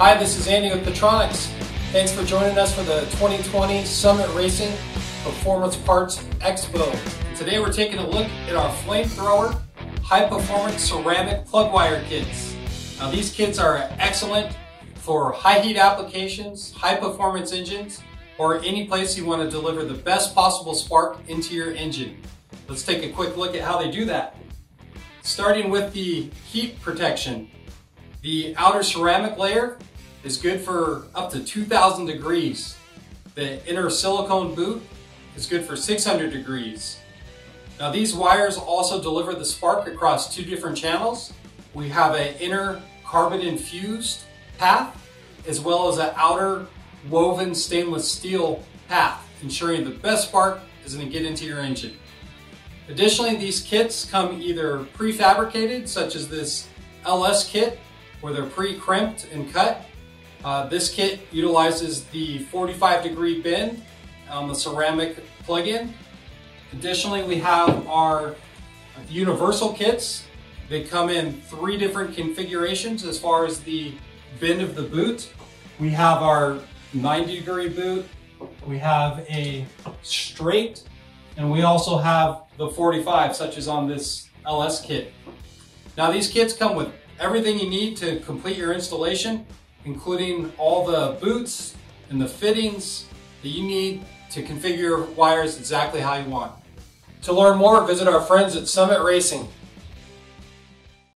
Hi, this is Andy with PerTronix. Thanks for joining us for the 2020 Summit Racing Performance Parts Expo. Today we're taking a look at our flamethrower high performance ceramic plug wire kits. Now these kits are excellent for high heat applications, high performance engines, or any place you want to deliver the best possible spark into your engine. Let's take a quick look at how they do that. Starting with the heat protection. The outer ceramic layer is good for up to 2000 degrees. The inner silicone boot is good for 600 degrees. Now these wires also deliver the spark across two different channels. We have an inner carbon infused path as well as an outer woven stainless steel path, ensuring the best spark is going to get into your engine. Additionally, these kits come either prefabricated, such as this LS kit, where they're pre-crimped and cut. Uh, this kit utilizes the 45 degree bend on the ceramic plug-in. Additionally, we have our universal kits. They come in three different configurations as far as the bend of the boot. We have our 90 degree boot, we have a straight, and we also have the 45, such as on this LS kit. Now these kits come with everything you need to complete your installation, including all the boots and the fittings that you need to configure wires exactly how you want. To learn more, visit our friends at Summit Racing.